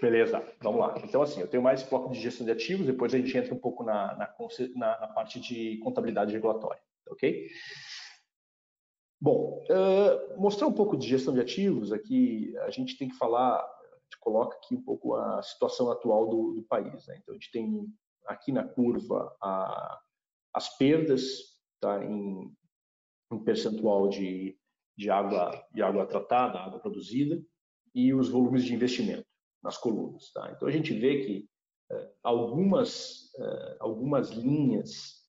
Beleza, vamos lá. Então, assim, eu tenho mais bloco de gestão de ativos, depois a gente entra um pouco na, na, na parte de contabilidade regulatória, ok? Bom, uh, mostrar um pouco de gestão de ativos, aqui a gente tem que falar, a gente coloca aqui um pouco a situação atual do, do país. Né? Então, a gente tem aqui na curva a, as perdas tá, em, em percentual de, de, água, de água tratada, água produzida, e os volumes de investimento nas colunas. Tá? Então a gente vê que uh, algumas, uh, algumas linhas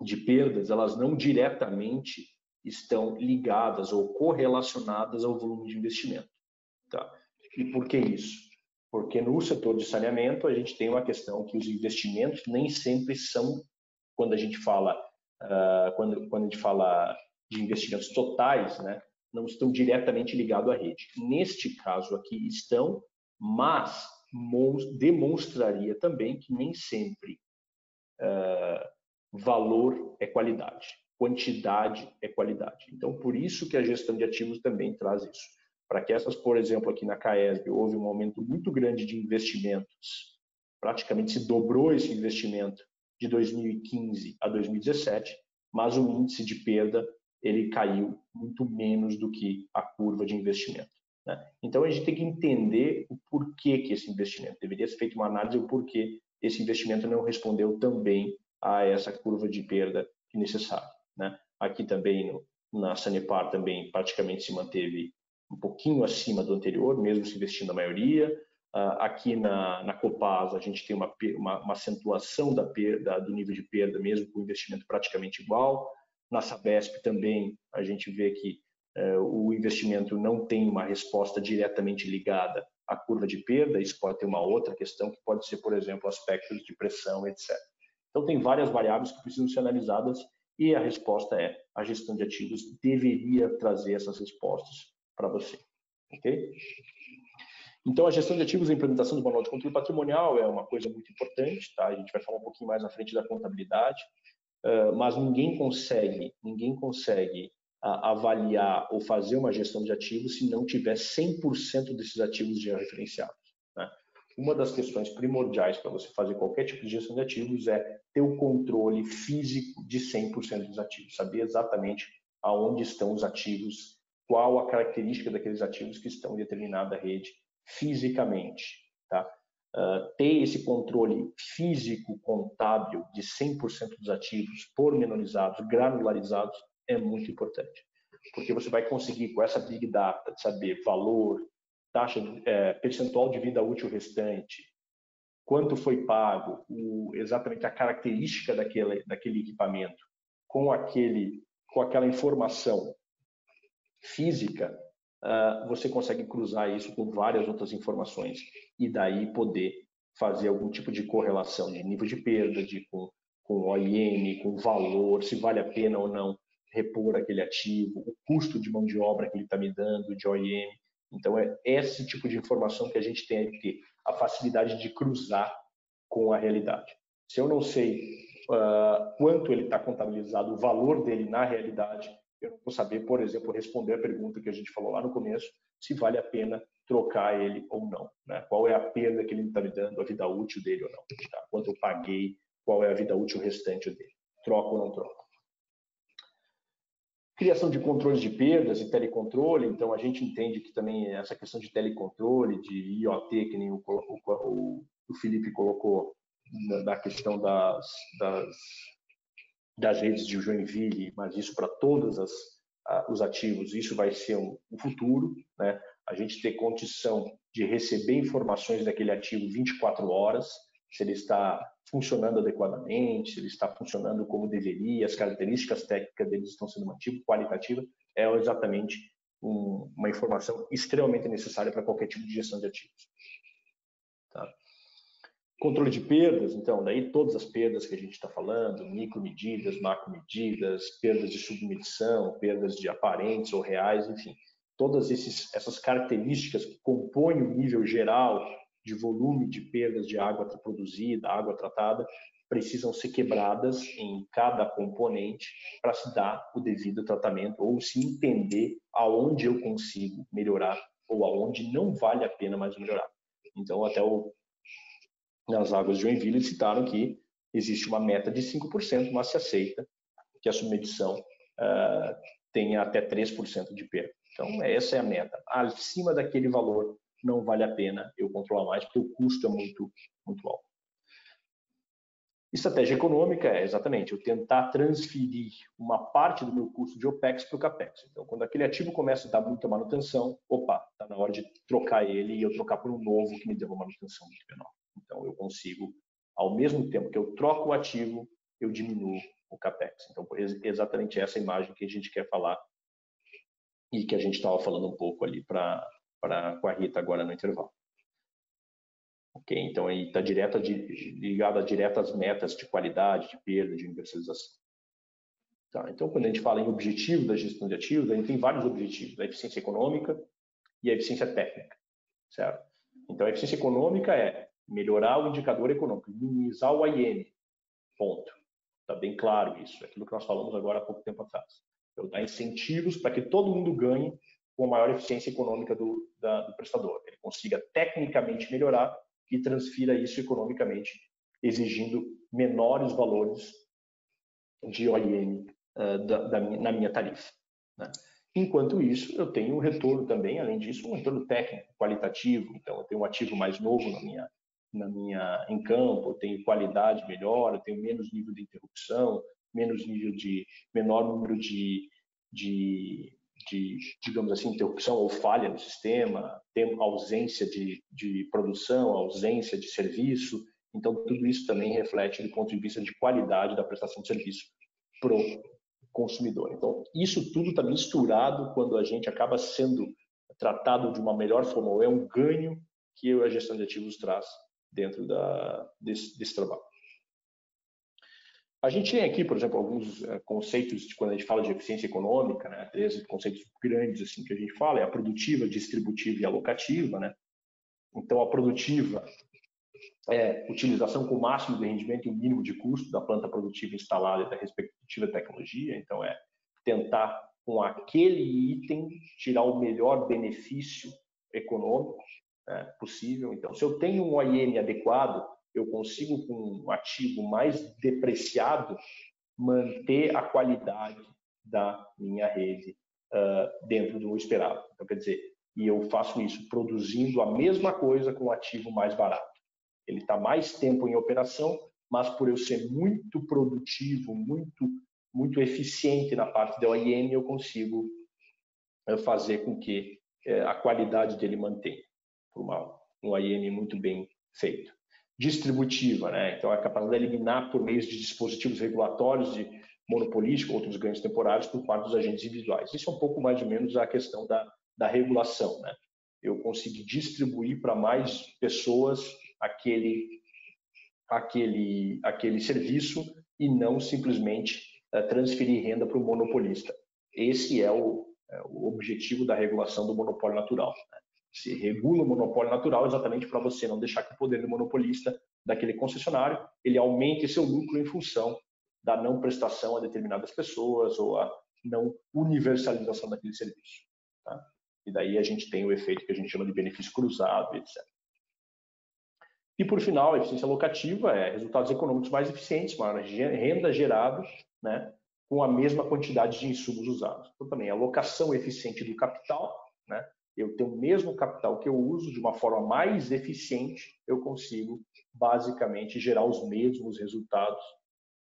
de perdas, elas não diretamente estão ligadas ou correlacionadas ao volume de investimento. Tá? E por que isso? Porque no setor de saneamento a gente tem uma questão que os investimentos nem sempre são, quando a gente fala, uh, quando, quando a gente fala de investimentos totais, né, não estão diretamente ligados à rede. Neste caso aqui estão, mas demonstraria também que nem sempre uh, valor é qualidade, quantidade é qualidade. Então, por isso que a gestão de ativos também traz isso. Para que essas, por exemplo, aqui na CAESB, houve um aumento muito grande de investimentos, praticamente se dobrou esse investimento de 2015 a 2017, mas o índice de perda ele caiu muito menos do que a curva de investimento. Né? Então a gente tem que entender o porquê que esse investimento deveria ser feito uma análise o porquê esse investimento não respondeu também a essa curva de perda necessária. Né? Aqui também no, na Sanepar também praticamente se manteve um pouquinho acima do anterior, mesmo se investindo a maioria. Uh, aqui na, na Copasa a gente tem uma, uma, uma acentuação da perda, do nível de perda, mesmo com investimento praticamente igual. Na Sabesp também a gente vê que o investimento não tem uma resposta diretamente ligada à curva de perda, isso pode ter uma outra questão, que pode ser, por exemplo, aspectos de pressão, etc. Então, tem várias variáveis que precisam ser analisadas e a resposta é a gestão de ativos deveria trazer essas respostas para você. Ok? Então, a gestão de ativos e a implementação do manual de controle patrimonial é uma coisa muito importante, tá? A gente vai falar um pouquinho mais na frente da contabilidade, uh, mas ninguém consegue, ninguém consegue avaliar ou fazer uma gestão de ativos se não tiver 100% desses ativos já. Né? Uma das questões primordiais para você fazer qualquer tipo de gestão de ativos é ter o controle físico de 100% dos ativos, saber exatamente aonde estão os ativos, qual a característica daqueles ativos que estão em determinada rede fisicamente, tá? Uh, ter esse controle físico contábil de 100% dos ativos pormenorizados, granularizados, é muito importante. Porque você vai conseguir, com essa Big Data, saber valor, taxa, é, percentual de vida útil restante, quanto foi pago, o, exatamente a característica daquele, daquele equipamento, com, aquele, com aquela informação física, uh, você consegue cruzar isso com várias outras informações e daí poder fazer algum tipo de correlação de nível de perda, de com, com OIM, com valor, se vale a pena ou não repor aquele ativo, o custo de mão de obra que ele está me dando de OIM. Então, é esse tipo de informação que a gente tem que ter, a facilidade de cruzar com a realidade. Se eu não sei uh, quanto ele está contabilizado, o valor dele na realidade, eu não vou saber, por exemplo, responder a pergunta que a gente falou lá no começo, se vale a pena trocar ele ou não. Né? Qual é a perda que ele está me dando, a vida útil dele ou não. Tá? Quanto eu paguei, qual é a vida útil restante dele. Troco ou não troco. Criação de controles de perdas e telecontrole, então a gente entende que também essa questão de telecontrole, de IoT, que nem o, o, o Felipe colocou da questão das, das das redes de Joinville, mas isso para todos as, os ativos, isso vai ser um, um, futuro, né? A gente ter condição de receber informações daquele ativo 24 horas, se ele está funcionando adequadamente, ele está funcionando como deveria, as características técnicas dele estão sendo mantidas, qualitativa, é exatamente um, uma informação extremamente necessária para qualquer tipo de gestão de ativos. Tá? Controle de perdas, então, daí todas as perdas que a gente está falando, micromedidas, macromedidas, perdas de submedição, perdas de aparentes ou reais, enfim, todas esses, essas características que compõem o nível geral de volume de perdas de água produzida, água tratada, precisam ser quebradas em cada componente para se dar o devido tratamento ou se entender aonde eu consigo melhorar ou aonde não vale a pena mais melhorar. Então, até o, nas águas de Joinville citaram que existe uma meta de 5%, mas se aceita que a submedição uh, tenha até 3% de perda. Então, essa é a meta. Acima daquele valor, não vale a pena eu controlar mais, porque o custo é muito, muito alto. Estratégia econômica é exatamente eu tentar transferir uma parte do meu custo de OPEX para o CAPEX. Então, quando aquele ativo começa a dar muita manutenção, opa, está na hora de trocar ele e eu trocar por um novo que me dê uma manutenção muito menor. Então, eu consigo, ao mesmo tempo que eu troco o ativo, eu diminuo o CAPEX. Então, exatamente essa imagem que a gente quer falar e que a gente estava falando um pouco ali para com a Rita agora no intervalo. Ok, então aí está direta ligado a diretas metas de qualidade, de perda, de universalização. Tá, então, quando a gente fala em objetivo da gestão de ativos, a gente tem vários objetivos: a eficiência econômica e a eficiência técnica, certo? Então, a eficiência econômica é melhorar o indicador econômico, minimizar o IM, ponto. Está bem claro isso, é aquilo que nós falamos agora há pouco tempo atrás. Eu dar incentivos para que todo mundo ganhe com a maior eficiência econômica do, da, do prestador. Ele consiga tecnicamente melhorar e transfira isso economicamente, exigindo menores valores de OIM uh, da, da, na minha tarifa. Né? Enquanto isso, eu tenho um retorno também, além disso, um retorno técnico, qualitativo. Então, eu tenho um ativo mais novo na minha, na minha em campo, eu tenho qualidade melhor, eu tenho menos nível de interrupção, menos nível de menor número de, de, de digamos assim, interrupção ou falha no sistema, tem ausência de, de produção, ausência de serviço. Então, tudo isso também reflete do ponto de vista de qualidade da prestação de serviço para o consumidor. Então, isso tudo está misturado quando a gente acaba sendo tratado de uma melhor forma, ou é um ganho que a gestão de ativos traz dentro da, desse, desse trabalho. A gente tem aqui, por exemplo, alguns eh, conceitos de quando a gente fala de eficiência econômica, né? Três conceitos grandes assim que a gente fala é a produtiva, distributiva e alocativa, né? Então, a produtiva é utilização com o máximo de rendimento e o mínimo de custo da planta produtiva instalada e da respectiva tecnologia. Então, é tentar com aquele item tirar o melhor benefício econômico né, possível. Então, se eu tenho um OIM adequado, eu consigo, com um ativo mais depreciado, manter a qualidade da minha rede uh, dentro do esperado. Então, quer dizer, e eu faço isso produzindo a mesma coisa com um ativo mais barato. Ele está mais tempo em operação, mas por eu ser muito produtivo, muito muito eficiente na parte da OIM, eu consigo uh, fazer com que uh, a qualidade dele mantenha. Por uma, um OIM muito bem feito distributiva, né? Então, a capacidade de eliminar por meio de dispositivos regulatórios de monopolístico, outros ganhos temporários por parte dos agentes individuais. Isso é um pouco mais ou menos a questão da, da regulação, né? Eu consegui distribuir para mais pessoas aquele aquele aquele serviço e não simplesmente uh, transferir renda para o monopolista. Esse é o, é o objetivo da regulação do monopólio natural. Né? Se regula o monopólio natural exatamente para você não deixar que o poder do monopolista daquele concessionário ele aumente seu lucro em função da não prestação a determinadas pessoas ou a não universalização daquele serviço. Tá? E daí a gente tem o efeito que a gente chama de benefício cruzado, etc. E por final, a eficiência locativa é resultados econômicos mais eficientes, maior renda gerada, né, com a mesma quantidade de insumos usados. Então também a locação eficiente do capital, né, eu tenho o mesmo capital que eu uso de uma forma mais eficiente, eu consigo basicamente gerar os mesmos resultados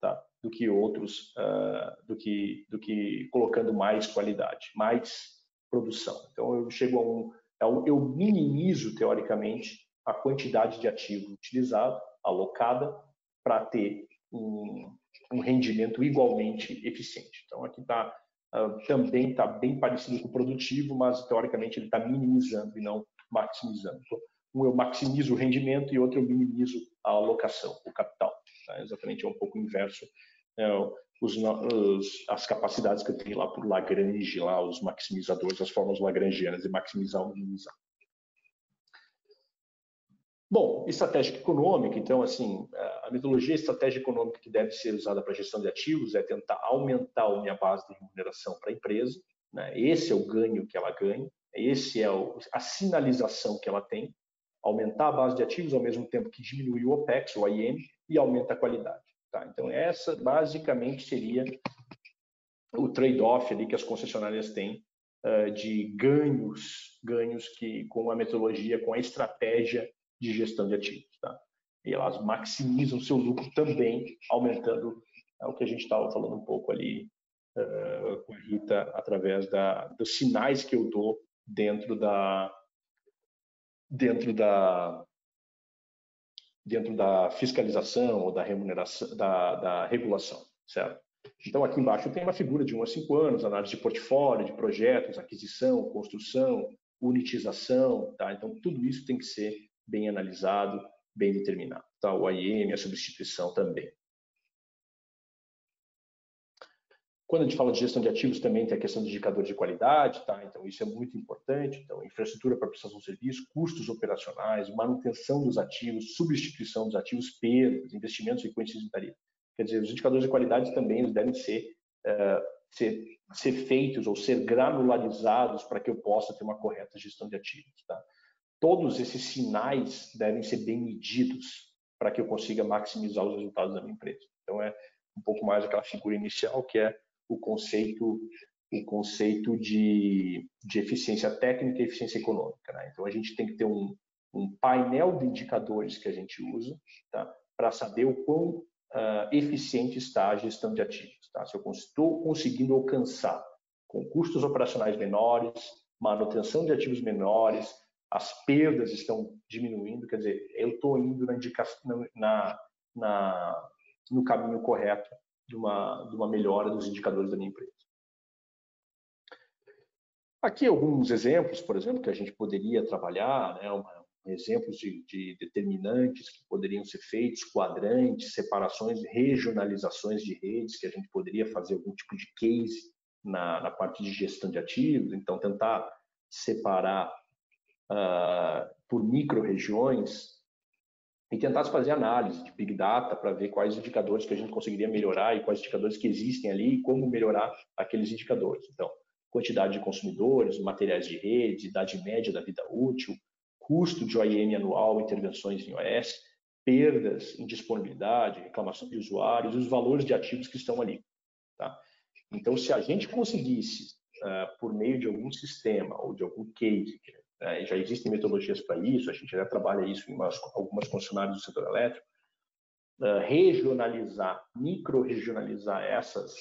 tá? do que outros, uh, do, que, do que colocando mais qualidade, mais produção. Então eu chego a um, eu minimizo teoricamente a quantidade de ativo utilizado, alocada, para ter um, um rendimento igualmente eficiente. Então aqui está uh, também está bem parecido com o produtivo, mas teoricamente ele está minimizando e não maximizando. Então, um eu maximizo o rendimento e outro eu minimizo a alocação, o capital. Tá? Exatamente é um pouco inverso. É, os, os, as capacidades que eu tenho lá por Lagrange, lá, os maximizadores, as formas lagrangianas de maximizar ou minimizar. Bom, estratégia econômica, então, assim, a metodologia estratégia econômica que deve ser usada para gestão de ativos é tentar aumentar a minha base de remuneração para a empresa, né? esse é o ganho que ela ganha, esse é a sinalização que ela tem, aumentar a base de ativos ao mesmo tempo que diminui o OPEX, o IM, e aumenta a qualidade. Tá? Então, essa basicamente seria o trade-off ali que as concessionárias têm uh, de ganhos, ganhos que com a metodologia, com a estratégia de gestão de ativos. Tá? E elas maximizam seu lucro também, aumentando uh, o que a gente estava falando um pouco ali uh, com a Rita, através da, dos sinais que eu dou dentro da dentro da dentro da fiscalização ou da remuneração da, da regulação, certo? Então, aqui embaixo tem uma figura de 1 a 5 anos, análise de portfólio, de projetos, aquisição, construção, unitização, tá? Então, tudo isso tem que ser bem analisado, bem determinado, tá? O IEM, a substituição também. Quando a gente fala de gestão de ativos, também tem a questão de indicador de qualidade, tá? Então, isso é muito importante. Então, infraestrutura para prestação de serviço, custos operacionais, manutenção dos ativos, substituição dos ativos, perdas, investimentos de tarifa. Quer dizer, os indicadores de qualidade também devem ser, uh, ser, ser feitos ou ser granularizados para que eu possa ter uma correta gestão de ativos. Tá? Todos esses sinais devem ser bem medidos para que eu consiga maximizar os resultados da minha empresa. Então, é um pouco mais aquela figura inicial, que é o conceito o conceito de, de eficiência técnica e eficiência econômica. Né? Então, a gente tem que ter um, um painel de indicadores que a gente usa tá? para saber o quão uh, eficiente está a gestão de ativos. Tá? Se eu estou conseguindo alcançar com custos operacionais menores, manutenção de ativos menores, as perdas estão diminuindo, quer dizer, eu estou indo na indicação, na, na, no caminho correto de uma, de uma melhora dos indicadores da minha empresa. Aqui alguns exemplos, por exemplo, que a gente poderia trabalhar, né, uma, exemplos de, de, determinantes que poderiam ser feitos, quadrantes, separações, regionalizações de redes, que a gente poderia fazer algum tipo de case na, na parte de gestão de ativos, então tentar separar uh, por micro-regiões e tentar fazer análise de Big Data para ver quais indicadores que a gente conseguiria melhorar e quais indicadores que existem ali e como melhorar aqueles indicadores. Então, quantidade de consumidores, materiais de rede, idade média da vida útil, custo de OIM anual, intervenções em OS, perdas em disponibilidade, reclamação de usuários, os valores de ativos que estão ali. Tá? Então, se a gente conseguisse, uh, por meio de algum sistema ou de algum case, uh, já existem metodologias para isso, a gente já trabalha isso em umas, algumas concessionárias do setor elétrico, uh, regionalizar, micro-regionalizar essas,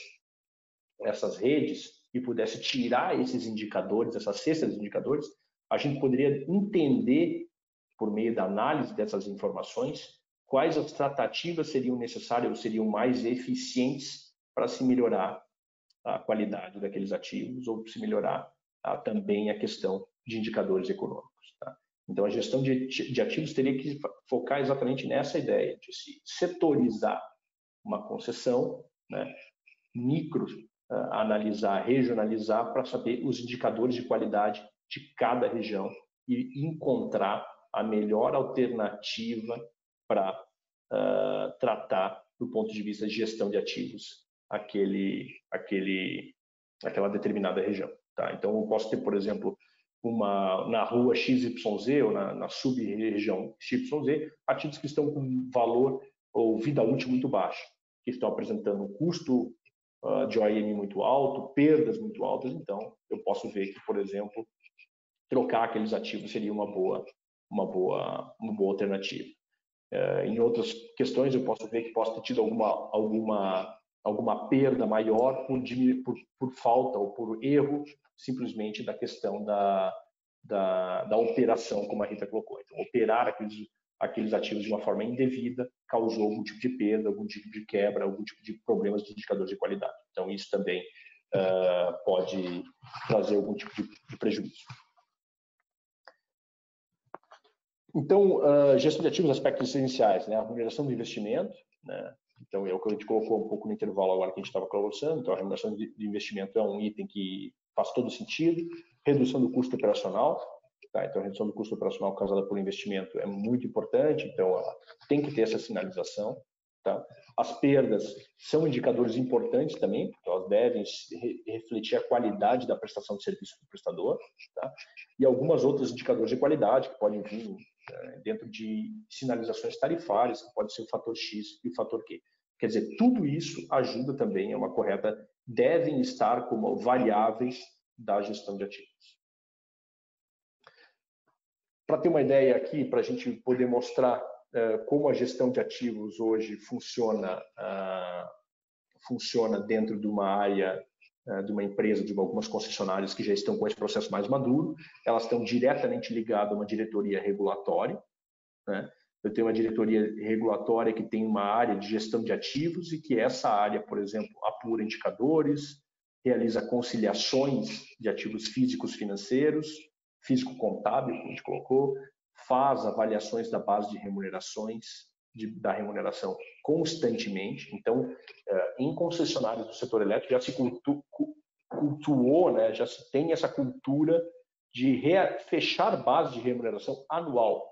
essas redes e pudesse tirar esses indicadores, essas cestas de indicadores, a gente poderia entender, por meio da análise dessas informações, quais as tratativas seriam necessárias ou seriam mais eficientes para se melhorar a qualidade daqueles ativos ou se melhorar ah, também a questão de indicadores econômicos. Tá? Então, a gestão de, de ativos teria que focar exatamente nessa ideia de se setorizar uma concessão, né, micro, uh, analisar, regionalizar para saber os indicadores de qualidade de cada região e encontrar a melhor alternativa para uh, tratar do ponto de vista de gestão de ativos aquele, aquele, aquela determinada região. Tá? Então, eu posso ter, por exemplo, uma, na rua XYZ ou na, na sub-região XYZ, ativos que estão com valor ou vida útil muito baixa, que estão apresentando um custo uh, de OIM muito alto, perdas muito altas. Então, eu posso ver que, por exemplo, trocar aqueles ativos seria uma boa, uma boa, uma boa alternativa. É, em outras questões, eu posso ver que posso ter tido alguma, alguma, alguma perda maior por, por, por falta ou por erro, simplesmente da questão da, da, da operação, como a Rita colocou. Então, operar aqueles, aqueles ativos de uma forma indevida causou algum tipo de perda, algum tipo de quebra, algum tipo de problemas de indicador de qualidade. Então, isso também uh, pode trazer algum tipo de, de prejuízo. Então, uh, gestão de ativos, aspectos essenciais, né? A remuneração do investimento, né? Então, é o que a gente colocou um pouco no intervalo agora que a gente estava conversando. Então, a remuneração de investimento é um item que faz todo sentido. Redução do custo operacional, tá? Então, a redução do custo operacional causada por investimento é muito importante. Então, ela tem que ter essa sinalização, tá? As perdas são indicadores importantes também, porque elas devem refletir a qualidade da prestação de serviço do prestador, tá? E algumas outras indicadores de qualidade que podem vir dentro de sinalizações tarifárias, que pode ser o fator X e o fator Q. Quer dizer, tudo isso ajuda também a uma correta, devem estar como variáveis da gestão de ativos. Para ter uma ideia aqui, para a gente poder mostrar uh, como a gestão de ativos hoje funciona, uh, funciona dentro de uma área de uma empresa, de algumas concessionárias que já estão com esse processo mais maduro, elas estão diretamente ligadas a uma diretoria regulatória, né? Eu tenho uma diretoria regulatória que tem uma área de gestão de ativos e que essa área, por exemplo, apura indicadores, realiza conciliações de ativos físicos financeiros, físico-contábil, como a gente colocou, faz avaliações da base de remunerações, de, da remuneração constantemente. Então, eh, em concessionários do setor elétrico já se cultu, cultuou, né, já se tem essa cultura de fechar base de remuneração anual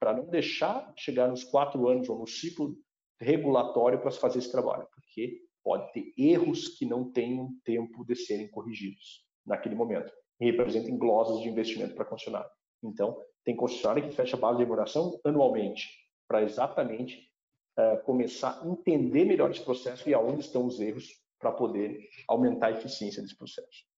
para não deixar chegar nos quatro anos ou no ciclo regulatório para se fazer esse trabalho, porque pode ter erros que não tenham tempo de serem corrigidos naquele momento e representem glosas de investimento para concessionário. Então, tem concessionária que fecha base de remuneração anualmente para exatamente uh, começar a entender melhor esse processo e aonde estão os erros para poder aumentar a eficiência desse processo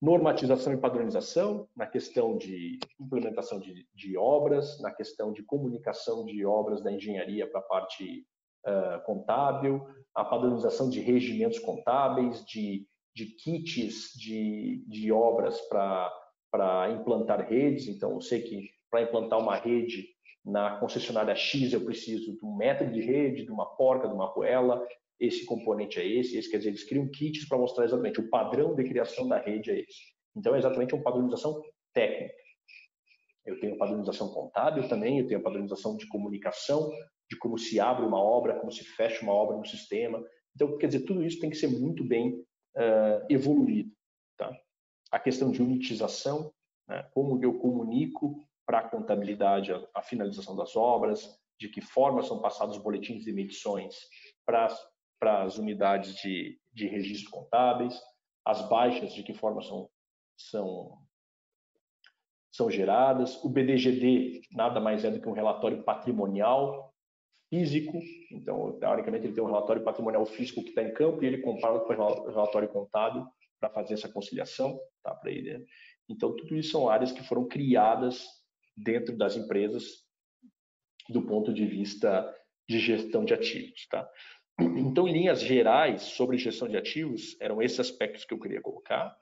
normatização e padronização, na questão de implementação de, de, obras, na questão de comunicação de obras da engenharia para a parte uh, contábil, a padronização de regimentos contábeis, de, de kits de, de obras para implantar redes. Então, eu sei que para implantar uma rede na concessionária X eu preciso de um método de rede, de uma porca, de uma arruela, esse componente é esse, esse quer dizer, eles criam kits para mostrar exatamente o padrão de criação da rede é esse. Então, é exatamente uma padronização técnica. Eu tenho padronização contábil também, eu tenho padronização de comunicação, de como se abre uma obra, como se fecha uma obra no sistema. Então, quer dizer, tudo isso tem que ser muito bem uh, evoluído. Tá? A questão de unitização, né? como eu comunico para a contabilidade a, finalização das obras, de que forma são passados os boletins de medições para as unidades de, de registro contábeis, as baixas de que forma são, são, são geradas. O BDGD nada mais é do que um relatório patrimonial físico, então, teoricamente, ele tem um relatório patrimonial físico que está em campo e ele compara com o relatório contábil para fazer essa conciliação. Tá, para ele, né? Então, tudo isso são áreas que foram criadas dentro das empresas do ponto de vista de gestão de ativos. Tá? Então, em linhas gerais, sobre gestão de ativos, eram esses aspectos que eu queria colocar.